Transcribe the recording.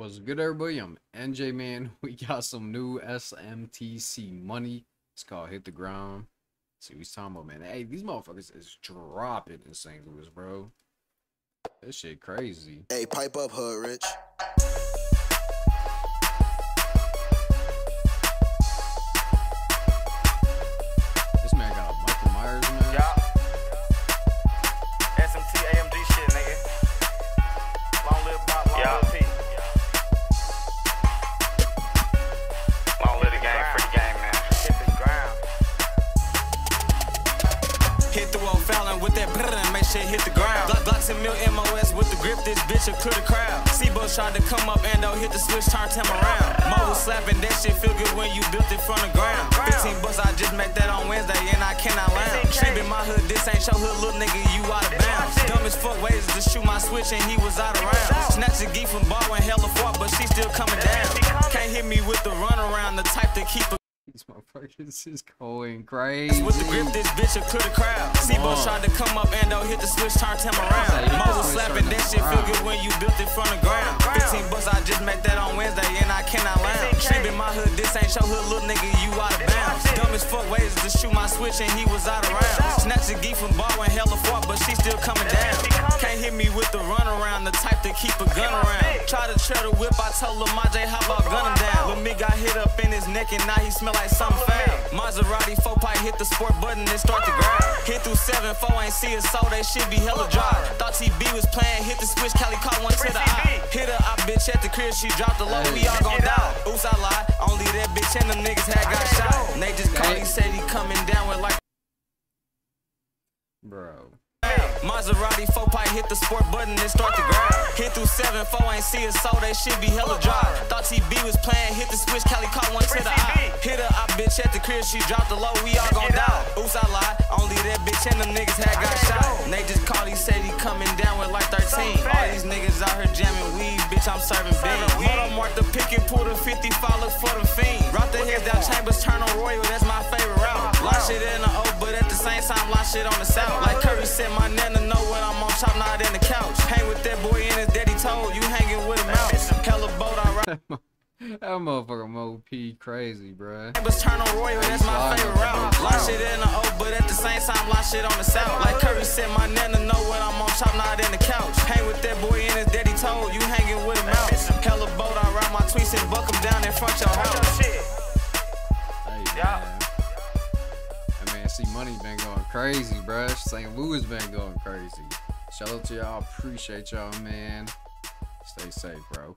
What's good, everybody? I'm NJ Man. We got some new Smt Cee Money. It's called Hit the Ground. Let's see he's talking about, man. Hey, these motherfuckers is dropping in St. Louis, bro. This shit crazy. Hey, pipe up, Hood Rich. Fouling with that brrr and make shit hit the ground. Glock, Glocks and mil MOS with the grip, this bitch will clear the crowd. Seabo tried to come up and though hit the switch, turn him around. Mo was slapping, that shit feel good when you built it from the ground. 15 bucks, I just met that on Wednesday and I cannot lounge. Trip in my hood, this ain't your hood, little nigga, you out of bounds. Dumb as fuck ways to shoot my switch and he was out of rounds. Snatch a geek from ball when hella fought, but she still coming down. Can't hit me with the runaround, the type to keep a These motherfuckers is going crazy. with the grip, this bitch will clear the crowd. Seabo on. Oh. tried to come up and though hit the switch, turned him around. Say, hit Mo slapping, turn that shit feel good when you built it from the ground. 15 bucks, I just met that on Wednesday and I cannot lounge. Trip in my hood, this ain't your hood, little nigga, you out of bounds. Dumb as fuck ways to shoot my switch and he was out of rounds. Snatch a geek from ball when hella fought, but she still coming down. Hit me with the runaround, the type to keep a gun around. Try to trail the whip, I told Lil Majay, how about gun him down? Lil me got hit up in his neck and now he smell like something foul. Maserati 4 pipe hit the sport button and start to grind. Hit through 7 4 ain't see it, so they should be hella dry. Thought TB was playing, hit the switch, Cali caught one to the eye. Hit her, I bitch at the crib, she dropped the low, we all gon' die. Oops, I lied, only that bitch and them niggas had got shot. And they just called, he said he coming down with like. Bro. Maserati 4 pipe hit the sport button and start to grind. Hit through 7 4 ain't see it, so they should be hella dry. Thought TB was playing, hit the switch, Cali caught one to the eye. Hit her, I bitch at the crib, she dropped the low, we all gon' die. Oops, I lied, only that bitch and them niggas had got shot. And they just called, he said he coming down with like 13. All these niggas out here jamming weed, bitch, I'm serving beans. Moto mark the pick and pull the 55, look for the fiends. Rock the heads down chambers, turn on Royal, that's my favorite route. Lot shit in lot shit on the south. Like Curry said, my nana know when I'm on top, not in the couch. Hang with that boy and his daddy told you hanging with him out. Hella boat, I ride. That motherfucker Mo P crazy, bro. Chambers, turn on Royal, that's my favorite route. Lot shit in the O, but at the same time, lot shit on the south. Like Curry said, my nana know when I'm on top, not in the couch. Hang with that boy and his daddy told you hanging with him out. Hella boat, I ride my tweets and buck 'em down in front your house. Money been going crazy, bruh. St. Louis been going crazy. Shout out to y'all. Appreciate y'all, man. Stay safe, bro.